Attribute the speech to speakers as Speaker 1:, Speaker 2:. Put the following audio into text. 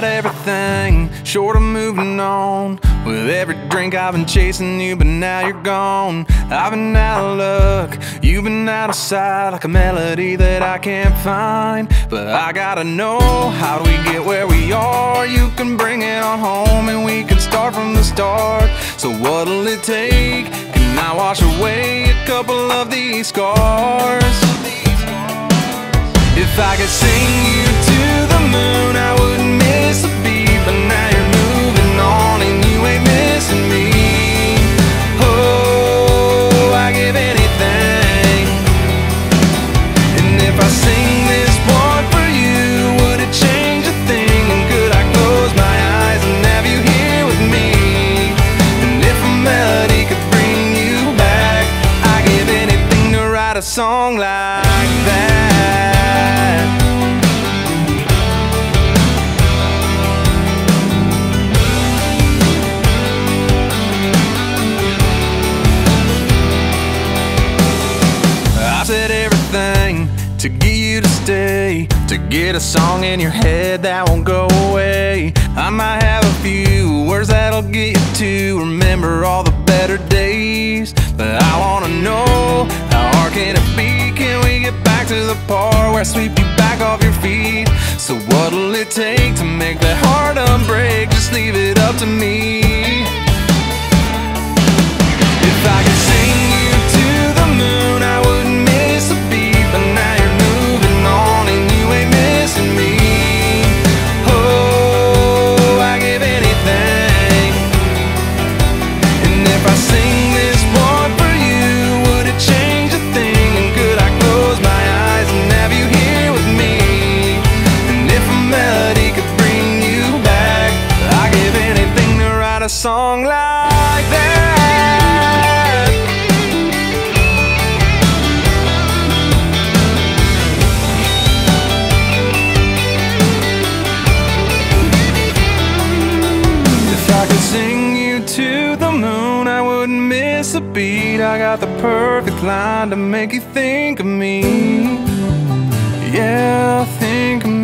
Speaker 1: tried everything short of moving on. With every drink I've been chasing you, but now you're gone. I've been out of luck, you've been out of sight, like a melody that I can't find. But I gotta know how do we get where we are? You can bring it on home and we can start from the start. So what'll it take? Can I wash away a couple of these scars? If I could sing you to the moon, I write a song like that. I said everything to get you to stay, to get a song in your head that won't go away. I might have a few words that'll get you to remember all the better days, but I wanna know to the part where I sweep you back off your feet? So what'll it take to make that heart unbreak? Just leave it up to me. A song like that. If I could sing you to the moon, I wouldn't miss a beat. I got the perfect line to make you think of me. Yeah, think of me.